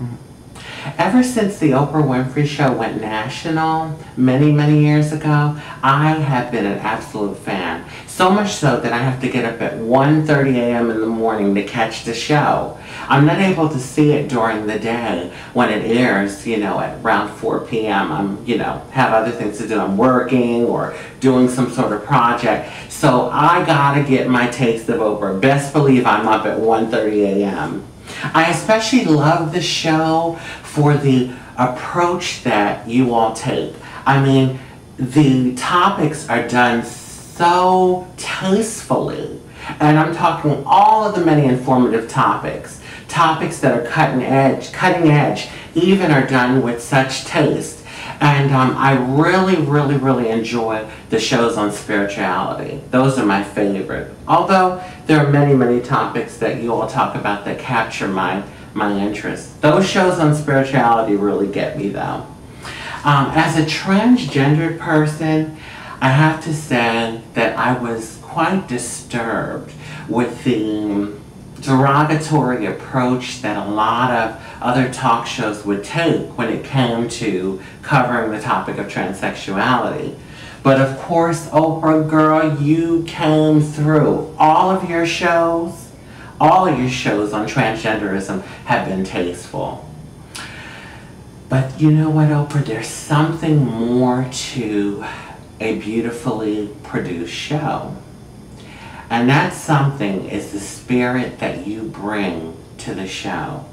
Mm-hmm. Ever since the Oprah Winfrey Show went national many, many years ago, I have been an absolute fan. So much so that I have to get up at 1.30 a.m. in the morning to catch the show. I'm not able to see it during the day when it airs, you know, at around 4 p.m. I'm, you know, have other things to do. I'm working or doing some sort of project. So I gotta get my taste of Oprah. Best believe I'm up at 1.30 a.m. I especially love the show for the approach that you all take. I mean, the topics are done so tastefully. And I'm talking all of the many informative topics. Topics that are cutting edge, cutting edge, even are done with such taste. And um, I really, really, really enjoy the shows on spirituality. Those are my favorite. Although there are many, many topics that you all talk about that capture my, my interest. Those shows on spirituality really get me though. Um, as a transgendered person, I have to say that I was quite disturbed with the derogatory approach that a lot of other talk shows would take when it came to covering the topic of transsexuality. But of course, Oprah girl, you came through. All of your shows, all of your shows on transgenderism have been tasteful. But you know what, Oprah? There's something more to a beautifully produced show. And that something is the spirit that you bring to the show.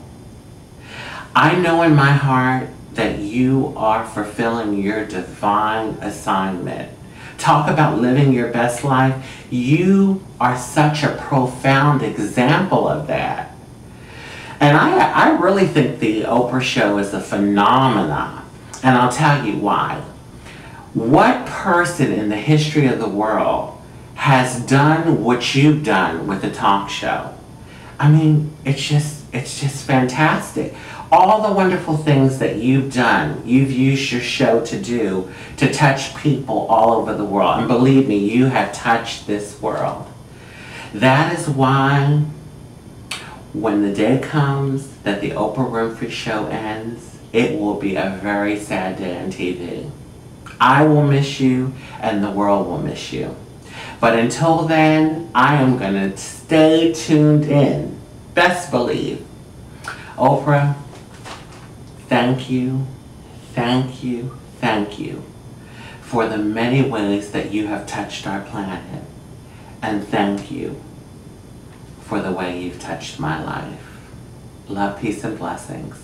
I know in my heart that you are fulfilling your divine assignment. Talk about living your best life. You are such a profound example of that. And I, I really think the Oprah show is a phenomenon. And I'll tell you why. What person in the history of the world has done what you've done with the talk show? I mean, it's just, it's just fantastic all the wonderful things that you've done, you've used your show to do to touch people all over the world. And believe me, you have touched this world. That is why when the day comes that the Oprah Winfrey Show ends, it will be a very sad day on TV. I will miss you and the world will miss you. But until then, I am going to stay tuned in. Best believe. Oprah, thank you, thank you, thank you for the many ways that you have touched our planet. And thank you for the way you've touched my life. Love, peace, and blessings.